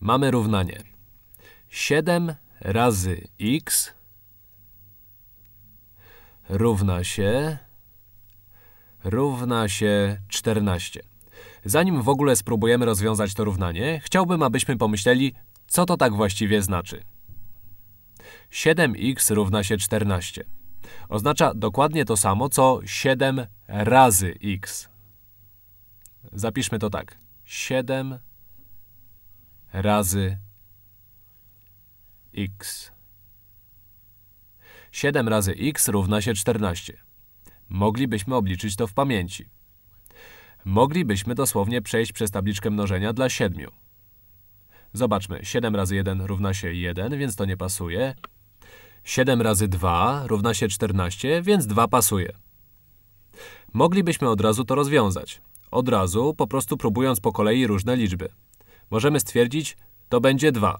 Mamy równanie. 7 razy x równa się równa się 14. Zanim w ogóle spróbujemy rozwiązać to równanie, chciałbym, abyśmy pomyśleli, co to tak właściwie znaczy. 7x równa się 14. Oznacza dokładnie to samo, co 7 razy x. Zapiszmy to tak. 7 razy x. 7 razy x równa się 14. Moglibyśmy obliczyć to w pamięci. Moglibyśmy dosłownie przejść przez tabliczkę mnożenia dla 7. Zobaczmy, 7 razy 1 równa się 1, więc to nie pasuje. 7 razy 2 równa się 14, więc 2 pasuje. Moglibyśmy od razu to rozwiązać. Od razu, po prostu próbując po kolei różne liczby. Możemy stwierdzić, to będzie 2.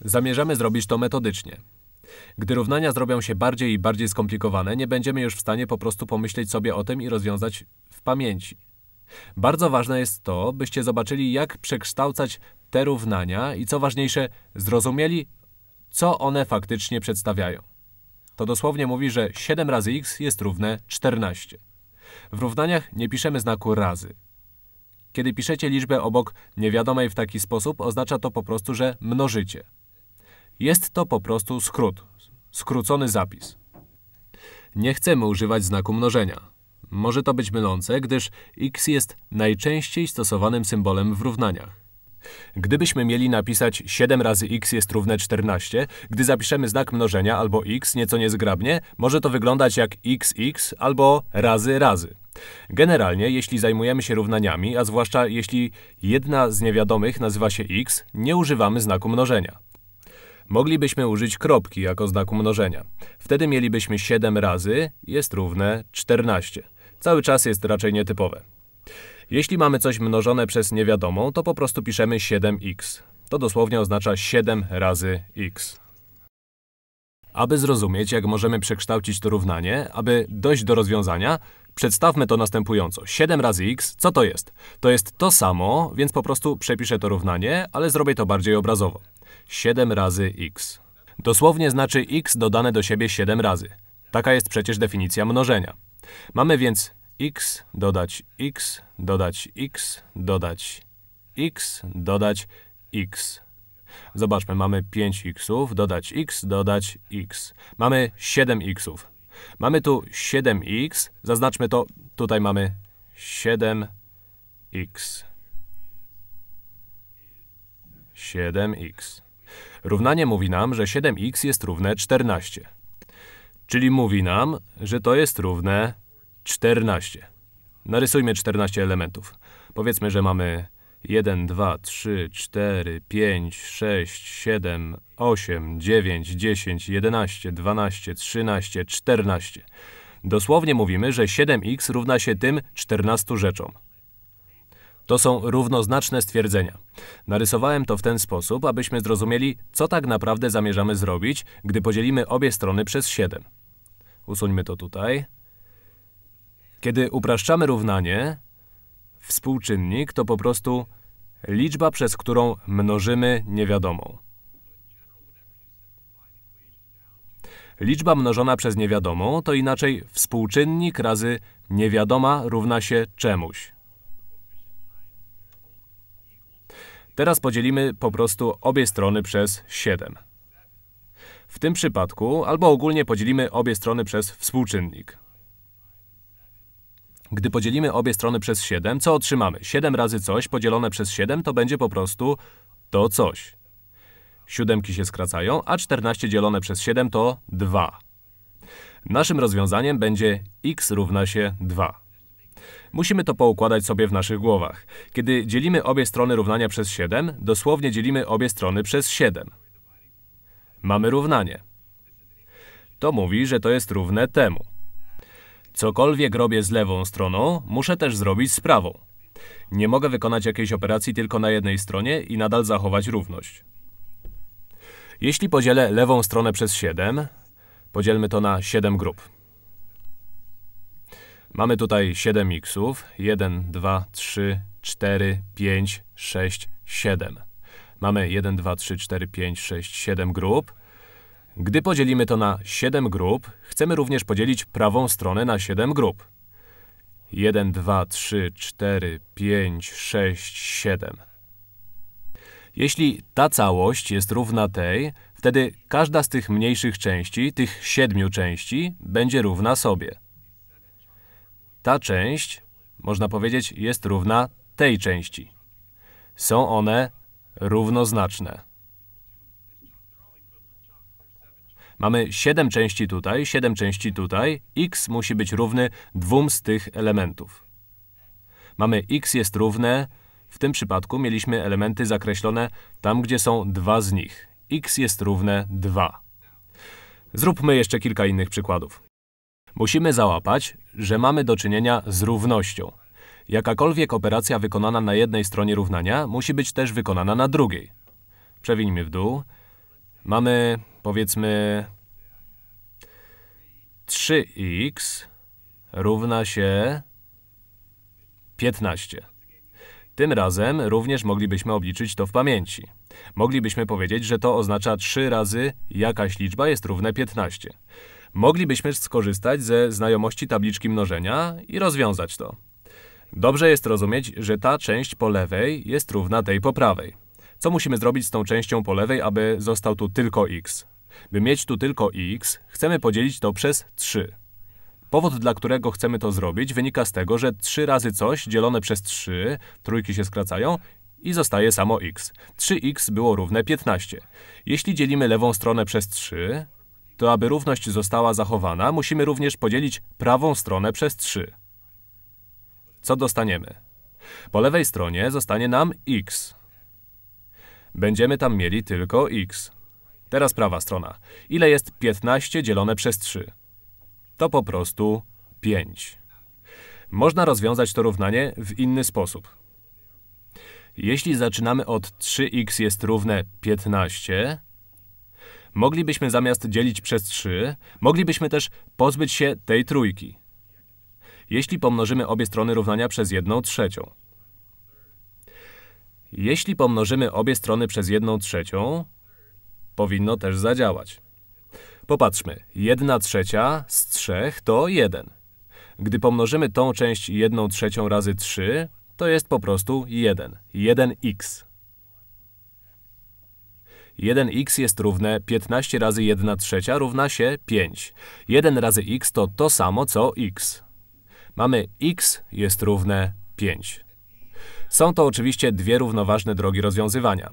Zamierzamy zrobić to metodycznie. Gdy równania zrobią się bardziej i bardziej skomplikowane, nie będziemy już w stanie po prostu pomyśleć sobie o tym i rozwiązać w pamięci. Bardzo ważne jest to, byście zobaczyli, jak przekształcać te równania i co ważniejsze, zrozumieli, co one faktycznie przedstawiają. To dosłownie mówi, że 7 razy x jest równe 14. W równaniach nie piszemy znaku razy. Kiedy piszecie liczbę obok niewiadomej w taki sposób, oznacza to po prostu, że mnożycie. Jest to po prostu skrót, skrócony zapis. Nie chcemy używać znaku mnożenia. Może to być mylące, gdyż x jest najczęściej stosowanym symbolem w równaniach. Gdybyśmy mieli napisać 7 razy x jest równe 14, gdy zapiszemy znak mnożenia albo x nieco niezgrabnie, może to wyglądać jak xx albo razy razy. Generalnie, jeśli zajmujemy się równaniami, a zwłaszcza jeśli jedna z niewiadomych nazywa się x, nie używamy znaku mnożenia. Moglibyśmy użyć kropki jako znaku mnożenia. Wtedy mielibyśmy 7 razy jest równe 14. Cały czas jest raczej nietypowe. Jeśli mamy coś mnożone przez niewiadomą, to po prostu piszemy 7x. To dosłownie oznacza 7 razy x. Aby zrozumieć, jak możemy przekształcić to równanie, aby dojść do rozwiązania, przedstawmy to następująco. 7 razy x, co to jest? To jest to samo, więc po prostu przepiszę to równanie, ale zrobię to bardziej obrazowo. 7 razy x. Dosłownie znaczy x dodane do siebie 7 razy. Taka jest przecież definicja mnożenia. Mamy więc x dodać x dodać x dodać x dodać x. Zobaczmy, mamy 5x, dodać x, dodać x. Mamy 7x. Mamy tu 7x, zaznaczmy to, tutaj mamy 7x. 7x. Równanie mówi nam, że 7x jest równe 14. Czyli mówi nam, że to jest równe 14. Narysujmy 14 elementów. Powiedzmy, że mamy 1, 2, 3, 4, 5, 6, 7, 8, 9, 10, 11, 12, 13, 14. Dosłownie mówimy, że 7x równa się tym 14 rzeczom. To są równoznaczne stwierdzenia. Narysowałem to w ten sposób, abyśmy zrozumieli, co tak naprawdę zamierzamy zrobić, gdy podzielimy obie strony przez 7. Usuńmy to tutaj. Kiedy upraszczamy równanie, współczynnik to po prostu liczba, przez którą mnożymy niewiadomą. Liczba mnożona przez niewiadomą to inaczej współczynnik razy niewiadoma równa się czemuś. Teraz podzielimy po prostu obie strony przez 7. W tym przypadku, albo ogólnie podzielimy obie strony przez współczynnik. Gdy podzielimy obie strony przez 7, co otrzymamy? 7 razy coś podzielone przez 7 to będzie po prostu to coś. Siódemki się skracają, a 14 dzielone przez 7 to 2. Naszym rozwiązaniem będzie x równa się 2. Musimy to poukładać sobie w naszych głowach. Kiedy dzielimy obie strony równania przez 7, dosłownie dzielimy obie strony przez 7. Mamy równanie. To mówi, że to jest równe temu. Cokolwiek robię z lewą stroną, muszę też zrobić z prawą. Nie mogę wykonać jakiejś operacji tylko na jednej stronie i nadal zachować równość. Jeśli podzielę lewą stronę przez 7, podzielmy to na 7 grup. Mamy tutaj 7 xów. 1, 2, 3, 4, 5, 6, 7. Mamy 1, 2, 3, 4, 5, 6, 7 grup. Gdy podzielimy to na 7 grup, chcemy również podzielić prawą stronę na 7 grup. 1, 2, 3, 4, 5, 6, 7. Jeśli ta całość jest równa tej, wtedy każda z tych mniejszych części, tych siedmiu części, będzie równa sobie. Ta część, można powiedzieć, jest równa tej części. Są one równoznaczne. Mamy 7 części tutaj, 7 części tutaj. x musi być równy dwóm z tych elementów. Mamy x jest równe, w tym przypadku mieliśmy elementy zakreślone tam, gdzie są dwa z nich. x jest równe 2. Zróbmy jeszcze kilka innych przykładów. Musimy załapać, że mamy do czynienia z równością. Jakakolwiek operacja wykonana na jednej stronie równania musi być też wykonana na drugiej. Przewińmy w dół. Mamy, powiedzmy, 3x równa się 15. Tym razem również moglibyśmy obliczyć to w pamięci. Moglibyśmy powiedzieć, że to oznacza 3 razy jakaś liczba jest równe 15. Moglibyśmy skorzystać ze znajomości tabliczki mnożenia i rozwiązać to. Dobrze jest rozumieć, że ta część po lewej jest równa tej po prawej. Co musimy zrobić z tą częścią po lewej, aby został tu tylko x? By mieć tu tylko x, chcemy podzielić to przez 3. Powód, dla którego chcemy to zrobić, wynika z tego, że 3 razy coś dzielone przez 3, trójki się skracają, i zostaje samo x. 3x było równe 15. Jeśli dzielimy lewą stronę przez 3, to aby równość została zachowana, musimy również podzielić prawą stronę przez 3. Co dostaniemy? Po lewej stronie zostanie nam x. Będziemy tam mieli tylko x. Teraz prawa strona. Ile jest 15 dzielone przez 3? To po prostu 5. Można rozwiązać to równanie w inny sposób. Jeśli zaczynamy od 3x jest równe 15, moglibyśmy zamiast dzielić przez 3, moglibyśmy też pozbyć się tej trójki. Jeśli pomnożymy obie strony równania przez 1 trzecią. Jeśli pomnożymy obie strony przez 1 trzecią, powinno też zadziałać. Popatrzmy, 1 trzecia z 3 to 1. Gdy pomnożymy tą część 1 trzecią razy 3, to jest po prostu 1. 1x. 1x jest równe 15 razy 1 trzecia równa się 5. 1 razy x to to samo co x. Mamy x jest równe 5. Są to oczywiście dwie równoważne drogi rozwiązywania.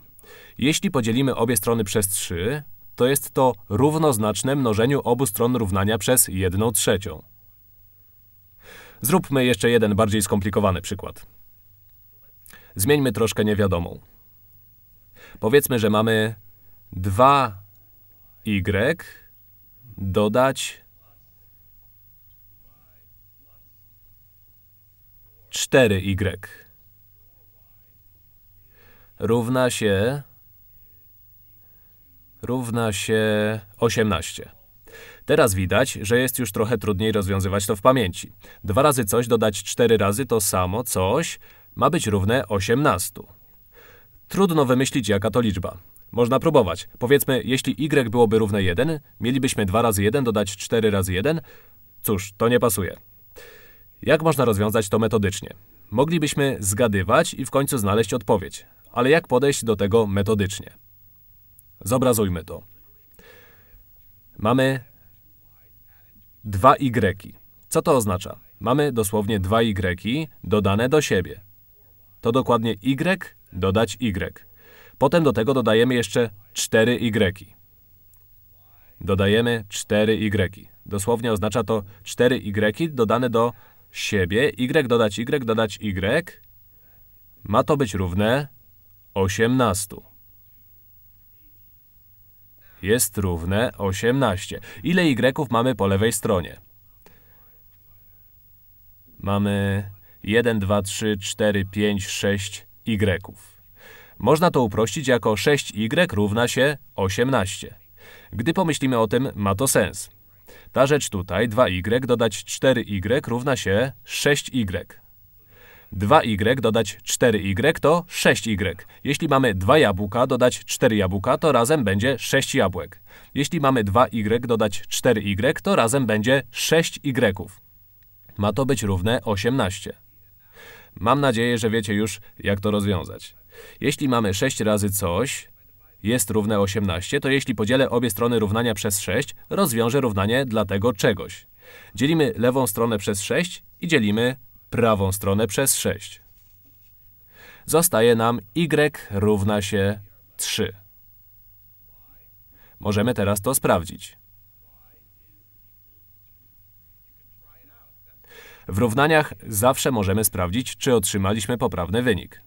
Jeśli podzielimy obie strony przez 3, to jest to równoznaczne mnożeniu obu stron równania przez 1 trzecią. Zróbmy jeszcze jeden bardziej skomplikowany przykład. Zmieńmy troszkę niewiadomą. Powiedzmy, że mamy 2y dodać 4y równa się równa się 18. Teraz widać, że jest już trochę trudniej rozwiązywać to w pamięci. 2 razy coś dodać 4 razy to samo coś ma być równe 18. Trudno wymyślić, jaka to liczba. Można próbować. Powiedzmy, jeśli y byłoby równe 1, mielibyśmy 2 razy 1 dodać 4 razy 1. Cóż, to nie pasuje. Jak można rozwiązać to metodycznie? Moglibyśmy zgadywać i w końcu znaleźć odpowiedź. Ale jak podejść do tego metodycznie? Zobrazujmy to. Mamy 2y. Co to oznacza? Mamy dosłownie 2y dodane do siebie. To dokładnie y dodać y. Potem do tego dodajemy jeszcze 4y. Dodajemy 4y. Dosłownie oznacza to 4y dodane do siebie. y dodać y dodać y. Ma to być równe 18 jest równe 18. Ile y mamy po lewej stronie? Mamy 1, 2, 3, 4, 5, 6 y. Można to uprościć jako 6y równa się 18. Gdy pomyślimy o tym, ma to sens. Ta rzecz tutaj, 2y dodać 4y równa się 6y. 2y dodać 4y to 6y. Jeśli mamy 2 jabłka dodać 4 jabłka, to razem będzie 6 jabłek. Jeśli mamy 2y dodać 4y, to razem będzie 6y. Ma to być równe 18. Mam nadzieję, że wiecie już, jak to rozwiązać. Jeśli mamy 6 razy coś jest równe 18, to jeśli podzielę obie strony równania przez 6, rozwiążę równanie dla tego czegoś. Dzielimy lewą stronę przez 6 i dzielimy prawą stronę przez 6. Zostaje nam y równa się 3. Możemy teraz to sprawdzić. W równaniach zawsze możemy sprawdzić, czy otrzymaliśmy poprawny wynik.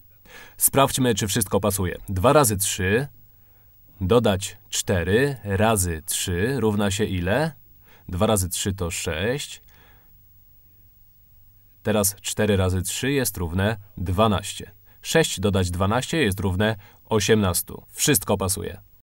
Sprawdźmy, czy wszystko pasuje. 2 razy 3 dodać 4 razy 3 równa się ile? 2 razy 3 to 6. Teraz 4 razy 3 jest równe 12. 6 dodać 12 jest równe 18. Wszystko pasuje.